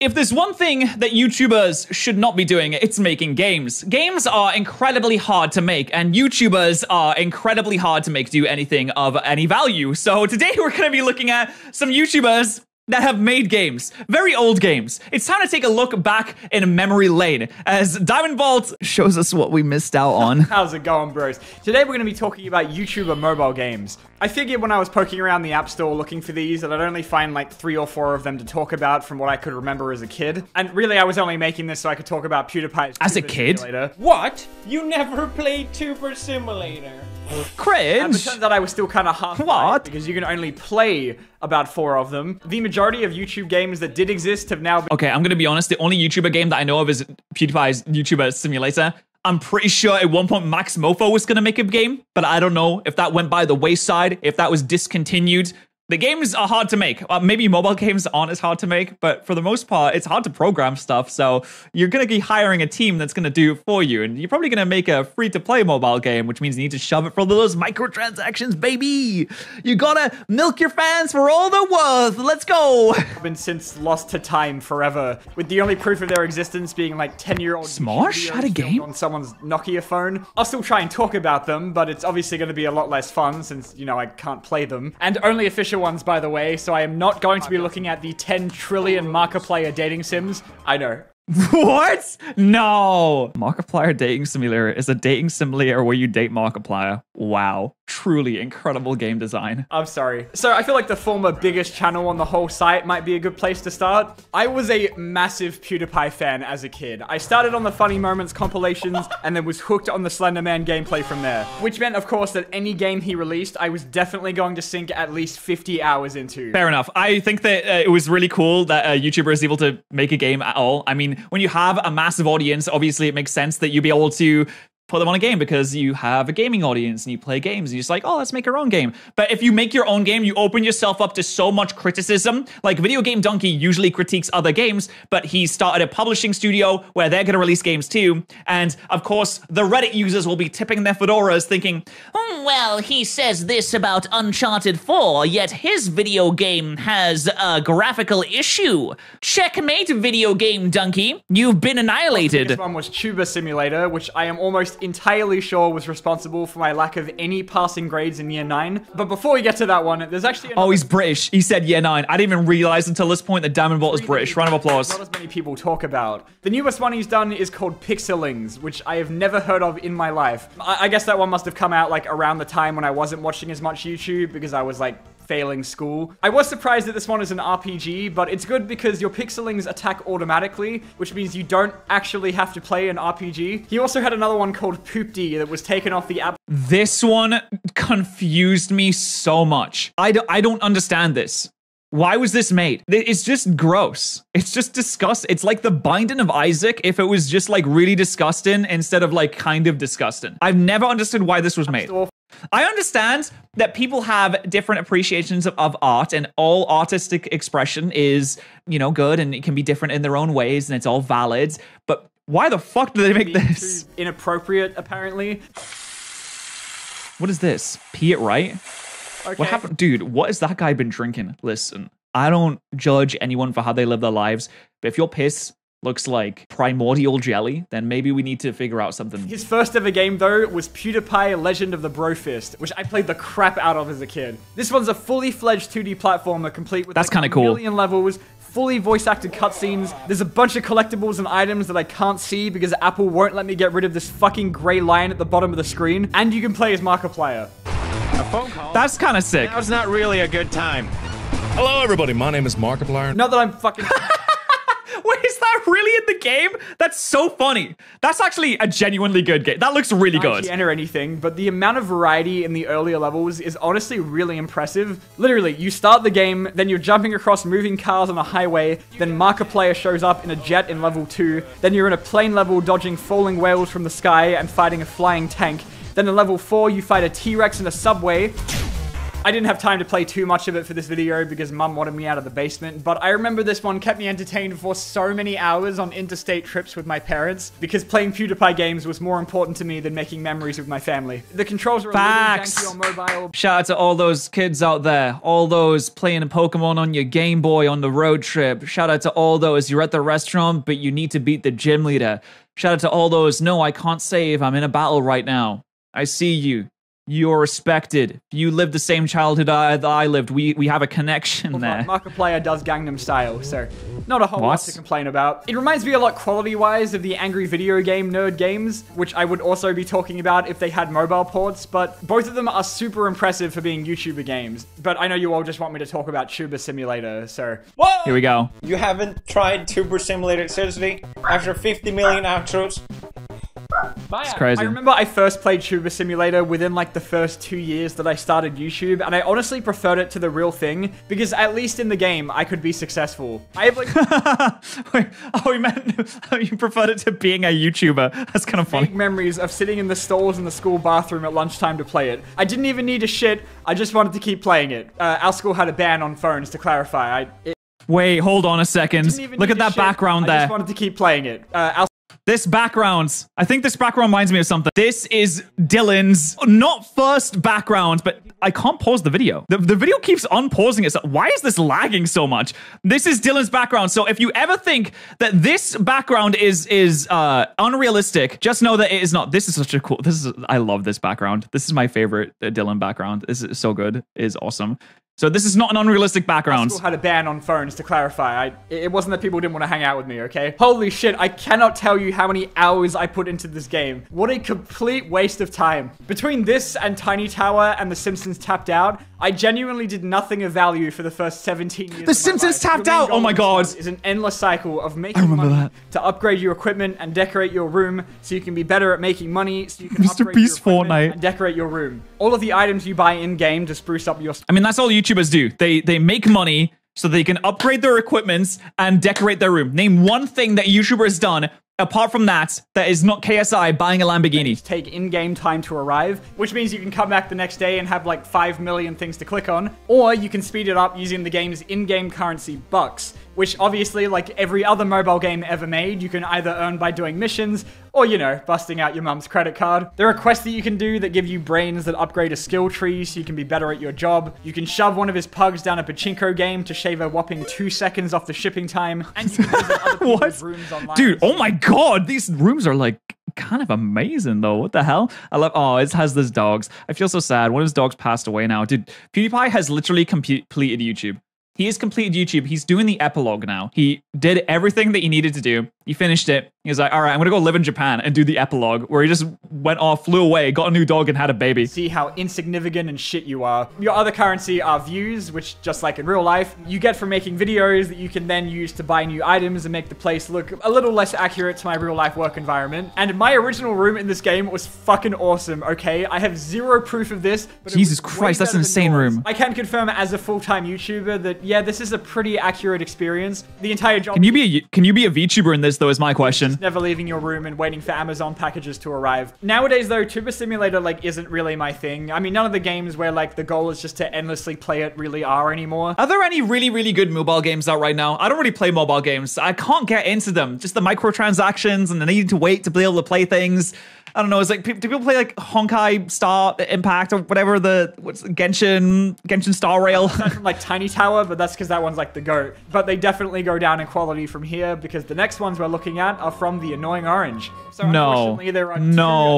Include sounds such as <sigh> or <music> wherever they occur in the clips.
If there's one thing that YouTubers should not be doing, it's making games. Games are incredibly hard to make, and YouTubers are incredibly hard to make do anything of any value. So today <laughs> we're to be looking at some YouTubers that have made games, very old games. It's time to take a look back in memory lane as Diamondbolt shows us what we missed out on. <laughs> How's it going, bros? Today we're going to be talking about YouTuber mobile games. I figured when I was poking around the App Store looking for these that I'd only find like three or four of them to talk about from what I could remember as a kid. And really, I was only making this so I could talk about PewDiePie's As a kid? Simulator. What? You never played Tuber Simulator? Cringe. out I was still kind of half What? because you can only play about four of them. The majority of YouTube games that did exist have now been Okay, I'm gonna be honest. The only YouTuber game that I know of is PewDiePie's YouTuber Simulator. I'm pretty sure at one point MaxMoefoe was gonna make a game, but I don't know if that went by the wayside, if that was discontinued. The games are hard to make. Uh, maybe mobile games aren't as hard to make, but for the most part, it's hard to program stuff. So you're gonna be hiring a team that's gonna do it for you, and you're probably gonna make a free-to-play mobile game, which means you need to shove it for those microtransactions, baby. You gotta milk your fans for all they're worth. Let's go. I've been since lost to time forever, with the only proof of their existence being like 10 year old Smosh had a game? on someone's Nokia phone. I'll still try and talk about them, but it's obviously going to be a lot less fun since, you know, I can't play them. And only official ones, by the way, so I am not going to be looking at the 10 trillion Markiplier dating sims. I know. <laughs> What? No. Markiplier Dating Simulator is a dating simulator where you date Markiplier. Wow. Truly incredible game design. I'm sorry. So I feel like the former biggest channel on the whole site might be a good place to start. I was a massive PewDiePie fan as a kid. I started on the Funny Moments compilations and then was hooked on the Slender Man gameplay from there. Which meant, of course, that any game he released, I was definitely going to sink at least 50 hours into. Fair enough. I think that uh, it was really cool that a YouTuber is able to make a game at all. I mean, when you have a massive audience, obviously it makes sense that you'd be able to put them on a game because you have a gaming audience and you play games and you're just like, oh, let's make our own game. But if you make your own game, you open yourself up to so much criticism. Like VideoGameDunkey usually critiques other games, but he started a publishing studio where they're going to release games too. And of course, the Reddit users will be tipping their fedoras thinking, "Hmm, well, he says this about Uncharted 4, yet his video game has a graphical issue. Checkmate, VideoGameDunkey. You've been annihilated. This one was Tuber Simulator, which I am almost entirely sure was responsible for my lack of any passing grades in year 9. But before we get to that one, there's actually Oh, he's British. He said year nine. I didn't even realize until this point that Diamondbolt is British. Round of applause. Not as many people talk about. The newest one he's done is called Pixelings, which I have never heard of in my life. I, I guess that one must have come out like around the time when I wasn't watching as much YouTube because I was like failing school. I was surprised that this one is an RPG, but it's good because your pixelings attack automatically, which means you don't actually have to play an RPG. He also had another one called Poopty that was taken off the app This one confused me so much. I don't, I don't understand this. Why was this made? It's just gross. It's just disgusting. It's like the Binding of Isaac if it was just like really disgusting instead of like kind of disgusting. I've never understood why this was made. I understand that people have different appreciations of, of art, and all artistic expression is, you know, good and it can be different in their own ways and it's all valid. But why the fuck do they make this? inappropriate, apparently. What is this? Pee it right? Okay. What happened? Dude, what has that guy been drinking? Listen, I don't judge anyone for how they live their lives, but if your piss looks like primordial jelly, then maybe we need to figure out something. His first ever game, though, was PewDiePie Legend of the Brofist, which I played the crap out of as a kid. This one's a fully fledged 2D platformer, complete with That's like, kinda a cool. million levels, fully voice acted cutscenes. There's a bunch of collectibles and items that I can't see because Apple won't let me get rid of this fucking grey line at the bottom of the screen, and you can play as Markiplier. A phone call? That's kind of sick. Now's not really a good time. Hello, everybody. My name is Markiplier. Not that I'm fucking. <laughs> Wait, <laughs> is that really in the game? That's so funny. That's actually a genuinely good game. That looks really good. actually or anything, but the amount of variety in the earlier levels is honestly really impressive. Literally, you start the game, then you're jumping across moving cars on a highway, then Markiplier shows up in a jet in level 2, then you're in a plane level dodging falling whales from the sky and fighting a flying tank. Then in level 4, you fight a T-Rex in a subway. I didn't have time to play too much of it for this video because mum wanted me out of the basement, but I remember this one kept me entertained for so many hours on interstate trips with my parents because playing PewDiePie games was more important to me than making memories with my family. The controls are a Facts. on mobile. Shout out to all those kids out there, all those playing Pokemon on your Game Boy on the road trip. Shout out to all those you're at the restaurant, but you need to beat the gym leader. Shout out to all those, no, I can't save. I'm in a battle right now. I see you. You're respected. You lived the same childhood I, that I lived. We we have a connection there. Markiplier does Gangnam Style, so not a whole lot to complain about. It reminds me a lot quality-wise of the Angry Video Game Nerd games, which I would also be talking about if they had mobile ports, but both of them are super impressive for being YouTuber games. But I know you all just want me to talk about Tuber Simulator, so... Whoa! Here we go. You haven't tried Tuber Simulator seriously? After 50 million outros? It's crazy. I remember I first played Tuber Simulator within like the first two years that I started YouTube, and I honestly preferred it to the real thing because at least in the game I could be successful. I have like <laughs> Wait, oh, you meant <laughs> you preferred it to being a YouTuber. That's kind of funny. vague memories of sitting in the stalls in the school bathroom at lunchtime to play it. I didn't even need to shit. I just wanted to keep playing it. Uh, our school had a ban on phones to clarify. I it Wait, hold on a second. Look at that shit. background there. I just wanted to keep playing it. Uh, our This background, I think this background reminds me of something. This is Dylan's not first background, but I can't pause the video. The, the video keeps unpausing itself. Why is this lagging so much? This is Dylan's background. So if you ever think that this background is is uh, unrealistic, just know that it is not. This is such a cool. This is I love this background. This is my favorite uh, Dylan background. This is so good. It is awesome. So this is not an unrealistic background. school had a ban on phones to clarify. I, it wasn't that people didn't want to hang out with me, okay? Holy shit, I cannot tell you how many hours I put into this game. What a complete waste of time. Between this and Tiny Tower and The Simpsons Tapped Out, I genuinely did nothing of value for the first 17 years. of my Simpsons. Tapped Out, oh my God. Is an endless cycle of making remember money that. to upgrade your equipment and decorate your room so you can be better at making money so you can Mr. upgrade Beast your Fortnite. and decorate your room. All of the items you buy in game to spruce up your I mean, that's all YouTubers do. They they make money so they can upgrade their equipments and decorate their room. Name one thing that YouTuber has done apart from that that is not KSI buying a Lamborghini. take in-game time to arrive, which means you can come back the next day and have like 5 million things to click on, or you can speed it up using the game's in-game currency bucks, which obviously, like every other mobile game ever made, you can either earn by doing missions, or, you know, busting out your mum's credit card. There are quests that you can do that give you brains that upgrade a skill tree so you can be better at your job. You can shove one of his pugs down a pachinko game to shave a whopping two seconds off the shipping time, and you can visit other <laughs> people's What? rooms online. Dude, oh my god, these rooms are like kind of amazing though. What the hell? I love oh, it has those dogs. I feel so sad. One of his dogs passed away now. Dude, PewDiePie has literally completed YouTube. He has completed YouTube. He's doing the epilogue now. He did everything that he needed to do. He finished it. He was like, all right, I'm going to go live in Japan and do the epilogue where he just went off, flew away, got a new dog, and had a baby. see how insignificant and shit you are. Your other currency are views, which just like in real life, you get from making videos that you can then use to buy new items and make the place look a little less accurate to my real life work environment. And my original room in this game was fucking awesome, okay? I have zero proof of this, but Jesus Christ, that's an insane yours. room. I can confirm as a full-time YouTuber that yeah, this is a pretty accurate experience. The entire job Can you be a can you be a VTuber in this though? Is my question. never leaving your room and waiting for Amazon packages to arrive. Nowadays though, Tuber Simulator like isn't really my thing. I mean, none of the games where like the goal is just to endlessly play it really are anymore. Are there any really, really good mobile games out right now? I don't really play mobile games. I can't get into them. Just the microtransactions and the need to wait to be able to play things. I don't know. It's like, do people play like Honkai Star Impact or whatever the what's Genshin Genshin Star Rail? from like Tiny Tower, but that's because that one's like the goat. But they definitely go down in quality from here because the next ones we're looking at are from the Annoying Orange. So No. unfortunately, there are No.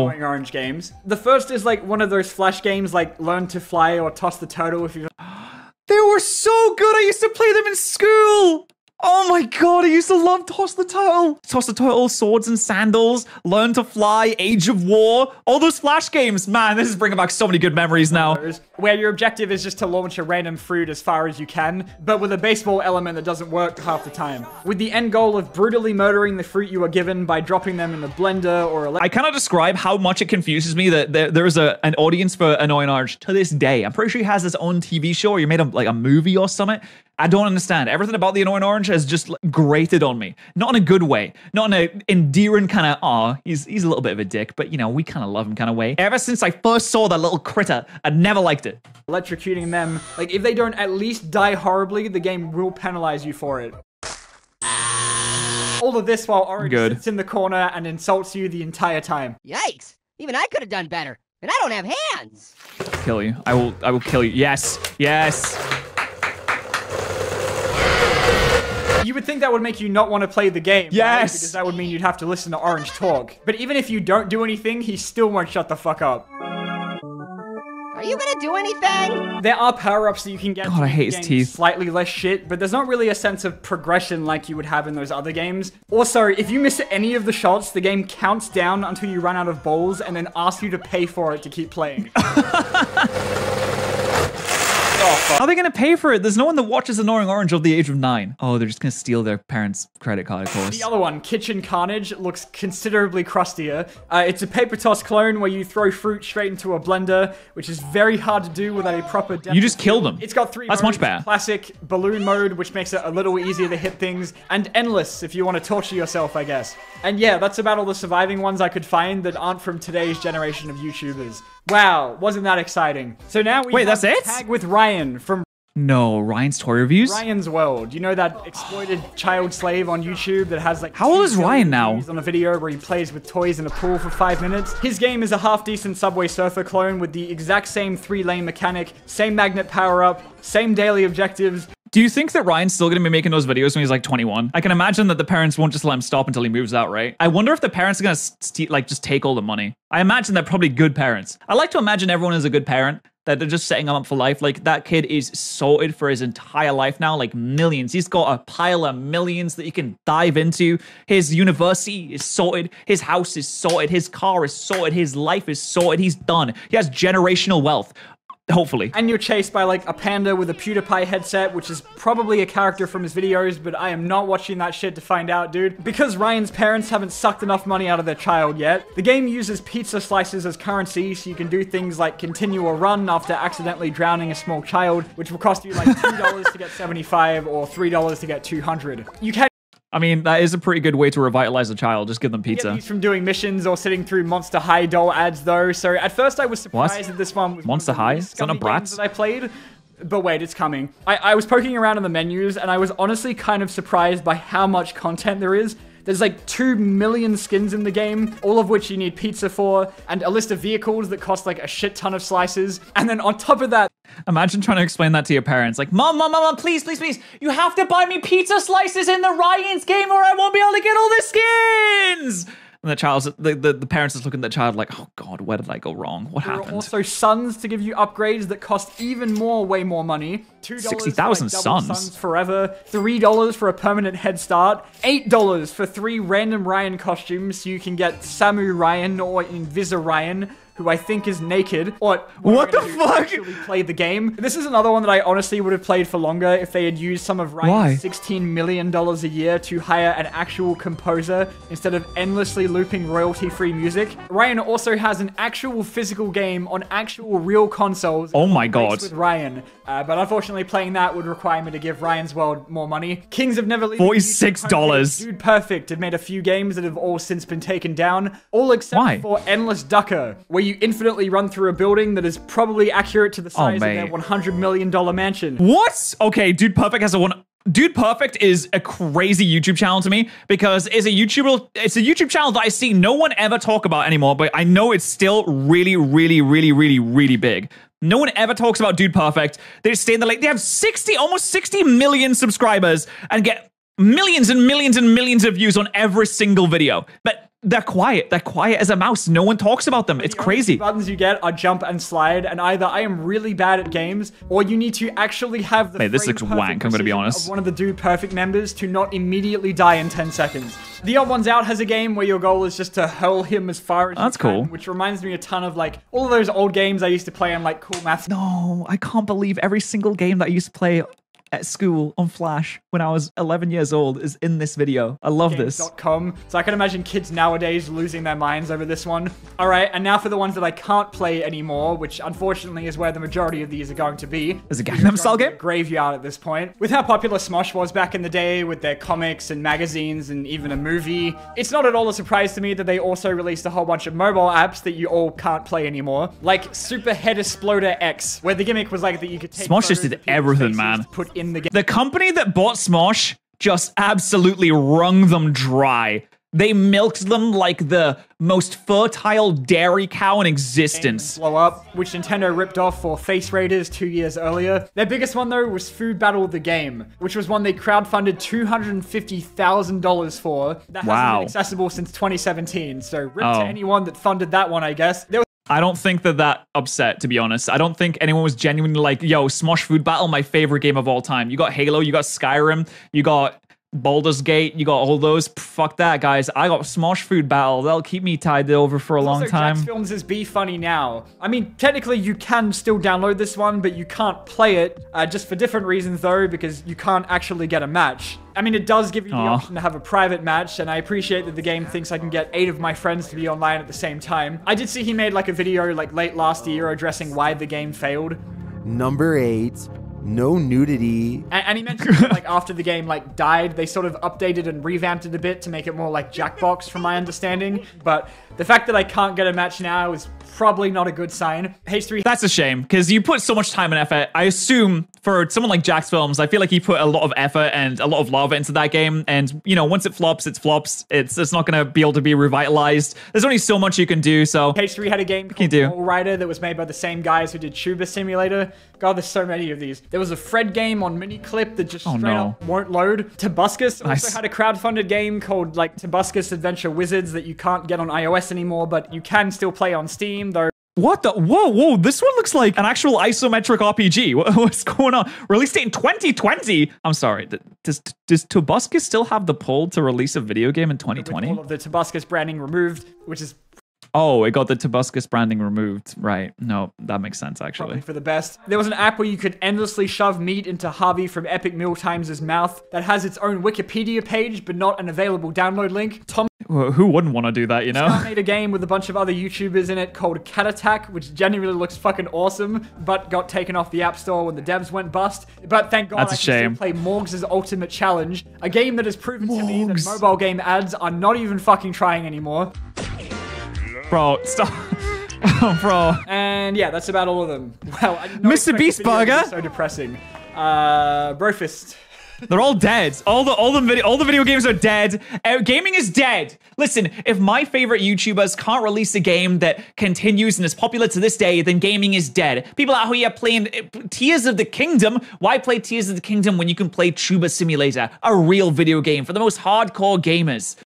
two Annoying Orange games. The first is like one of those flash games like Learn to Fly or Toss the Turtle if you've <gasps> they were so good. I used to play them in school. Oh my god, I used to love Toss the Turtle. Toss the Turtle, Swords and Sandals, Learn to Fly, Age of War, all those Flash games. Man, this is bringing back so many good memories now. where your objective is just to launch a random fruit as far as you can, but with a baseball element that doesn't work half the time. With the end goal of brutally murdering the fruit you are given by dropping them in the blender or a I cannot describe how much it confuses me that there, there's a an audience for Annoying Orange to this day. I'm pretty sure he has his own TV show or he made a, like a movie or something. I don't understand. Everything about the annoying orange has just grated on me. Not in a good way. Not in a endearing kind of, aw, he's, he's a little bit of a dick, but you know, we kind of love him kind of way. Ever since I first saw that little critter, I never liked it. electrocuting them. Like, if they don't at least die horribly, the game will penalize you for it. All of this while Orange Good. sits in the corner and insults you the entire time. Yikes! Even I could have done better. And I don't have hands. Kill you. I will, I will kill you. Yes. Yes. You would think that would make you not want to play the game, right? Yes! Because that would mean you'd have to listen to Orange talk. But even if you don't do anything, he still won't shut the fuck up. Are you gonna do anything? There are power-ups that you can get. God, I hate his teeth. Slightly less shit, but there's not really a sense of progression like you would have in those other games. Also, if you miss any of the shots, the game counts down until you run out of balls and then asks you to pay for it to keep playing. <laughs> How are they going to pay for it? There's no one that watches Annoying Orange of the age of nine. Oh, they're just going to steal their parents' credit card, of course. The other one, Kitchen Carnage, looks considerably crustier. Uh, it's a paper toss clone where you throw fruit straight into a blender, which is very hard to do without a proper. You just of killed them. It's got three. That's much better. Classic balloon mode, which makes it a little easier to hit things, and endless if you want to torture yourself, I guess. And yeah, that's about all the surviving ones I could find that aren't from today's generation of YouTubers. Wow, wasn't that exciting? So now we Wait, have that's it? Tag with Ryan from No, Ryan's toy reviews? Ryan's World. You know that exploited child slave on YouTube that has like. How old is Ryan now? On a video where he plays with toys in a pool for five minutes. His game is a half decent Subway Surfer clone with the exact same three lane mechanic, same magnet power up, same daily objectives. Do you think that Ryan's still going to be making those videos when he's like 21? I can imagine that the parents won't just let him stop until he moves out, right? I wonder if the parents are going to st- like just take all the money. I imagine they're probably good parents. I like to imagine everyone is a good parent. That they're just setting him up for life. Like that kid is sorted for his entire life now, like millions. He's got a pile of millions that he can dive into. His university is sorted. His house is sorted. His car is sorted. His life is sorted. He's done. He has generational wealth. Hopefully. And you're chased by like a panda with a PewDiePie headset, which is probably a character from his videos, but I am not watching that shit to find out, dude. Because Ryan's parents haven't sucked enough money out of their child yet, the game uses pizza slices as currency, so you can do things like continue a run after accidentally drowning a small child, which will cost you like $2 to get 75 or $3 to get 200. You can I mean, that is a pretty good way to revitalize a child. Just give them pizza. these from doing missions or sitting through Monster High doll ads, though. So at first I was surprised that this one was Monster High? Is that scummy Bratz? that I played. But wait, it's coming. I, I was poking around in the menus, and I was honestly kind of surprised by how much content there is. There's like 2 million skins in the game, all of which you need pizza for, and a list of vehicles that cost like a shit ton of slices. And then on top of that, Imagine trying to explain that to your parents. Like, Mom, Mom, Mom, Mom, please, please, please, you have to buy me pizza slices in the Ryan's game or I won't be able to get all the skins. And the child's, the, the, the parents is looking at the child like, oh God, where did I go wrong? What there are happened? also sons to give you upgrades that cost even more, way more money. $2 60,000 for, like, double suns. forever. $3 for a permanent head start. $8 for three random Ryan costumes so you can get Samu Ryan or Invisa Ryan. Who I think is naked. Or What the fuck? Actually play the game. This is another one that I honestly would have played for longer if they had used some of Ryan's Why? $16 million a year to hire an actual composer instead of endlessly looping royalty free music. Ryan also has an actual physical game on actual real consoles. Oh my God. With Ryan. Uh, but unfortunately, playing that would require me to give Ryan's World more money. Kings have never leave $46. Dude Perfect have made a few games that have all since been taken down, all except Why? for Endless Ducker, where you infinitely run through a building that is probably accurate to the oh, size of their $100 million mansion. What? Okay, Dude Perfect has a one. Dude Perfect is a crazy YouTube channel to me because it's a YouTube it's a YouTube channel that I see no one ever talk about anymore, but I know it's still really, really, really, really, really big. No one ever talks about Dude Perfect. They stay in the like they have 60, almost 60 million subscribers and get millions and millions and millions of views on every single video. But they're quiet. They're quiet as a mouse. No one talks about them. It's The crazy. buttons you get are jump and slide, and either I am really bad at games, or you need to actually have the Mate, this looks wank, I'm gonna be honest. Of one of the Dude Perfect members to not immediately die in 10 seconds. The Odd Ones Out has a game where your goal is just to hurl him as far as oh, you That's can, cool. which reminds me a ton of like all of those old games I used to play on like Cool Maths. No, I can't believe every single game that I used to play at school on Flash when I was 11 years old is in this video. I love this. Games.com. So I can imagine kids nowadays losing their minds over this one. All right, and now for the ones that I can't play anymore, which unfortunately is where the majority of these are going to be. Is it Gangnam Style game? Graveyard at this point. With how popular Smosh was back in the day, with their comics and magazines and even a movie, it's not at all a surprise to me that they also released a whole bunch of mobile apps that you all can't play anymore, like Super Head Exploder X, where the gimmick was like that you could take Smosh just did everything, man. Put in the game. The company that bought Smosh just absolutely wrung them dry. They milked them like the most fertile dairy cow in existence. blow up, which Nintendo ripped off for Face Raiders two years earlier. Their biggest one though was Food Battle the Game, which was one they crowdfunded $250,000 for. That hasn't been accessible since 2017, so rip Oh. to anyone that funded that one, I guess. There was I don't think that that upset, to be honest. I don't think anyone was genuinely like, yo, Smosh Food Battle, my favorite game of all time. You got Halo, you got Skyrim, you got Baldur's Gate, you got all those. Fuck that, guys. I got Smosh Food Battle. That'll keep me tied over for a long time. Jax Films is Be Funny Now. I mean, technically you can still download this one, but you can't play it, uh, just for different reasons though, because you can't actually get a match. I mean, it does give you the Aw. option to have a private match, and I appreciate that the game thinks I can get eight of my friends to be online at the same time. I did see he made like a video like late last year addressing why the game failed. Number eight, no nudity. And, and he mentioned like after the game like died, they sort of updated and revamped it a bit to make it more like Jackbox, from my understanding. But the fact that I can't get a match now is probably not a good sign. H3 That's a shame because you put so much time and effort. I assume for someone like Jacksfilms, I feel like he put a lot of effort and a lot of love into that game. And you know, once it flops, it flops. It's it's not going to be able to be revitalized. There's only so much you can do. So H3 had a game you called do? Rider that was made by the same guys who did Tuber Simulator. God, there's so many of these. There was a Fred game on Miniclip that just Oh, straight no. up won't load. Tobuscus Nice. also had a crowdfunded game called like Tobuscus Adventure Wizards that you can't get on iOS anymore, but you can still play on Steam, though what the? Whoa, whoa! This one looks like an actual isometric RPG. <laughs> What- What's going on? Released date in 2020. I'm sorry. Does does Tobuscus still have the pull to release a video game in with 2020? all of the Tobuscus branding removed, which is Oh, it got the Tobuscus branding removed. Right. No, that makes sense probably actually. for the best. There was an app where you could endlessly shove meat into Harvey from Epic Meal Times' mouth that has its own Wikipedia page, but not an available download link. Tom Who wouldn't want to do that? You know. Scott made a game with a bunch of other YouTubers in it called Cat Attack, which genuinely looks fucking awesome, but got taken off the App Store when the devs went bust. But thank God That's I can still play Morgz' Ultimate Challenge, a game that has proven to me that mobile game ads are not even fucking trying anymore. Bro, stop. Oh, <laughs> Bro. And yeah, that's about all of them. Well, I Mr. Beast the video to be Burger? So depressing. Uh, Brofist. They're all dead. All the all the video all the video games are dead. Uh, gaming is dead. Listen, if my favorite YouTubers can't release a game that continues and is popular to this day, then gaming is dead. People out here playing uh, Tears of the Kingdom. Why play Tears of the Kingdom when you can play Tuber Simulator, a real video game for the most hardcore gamers?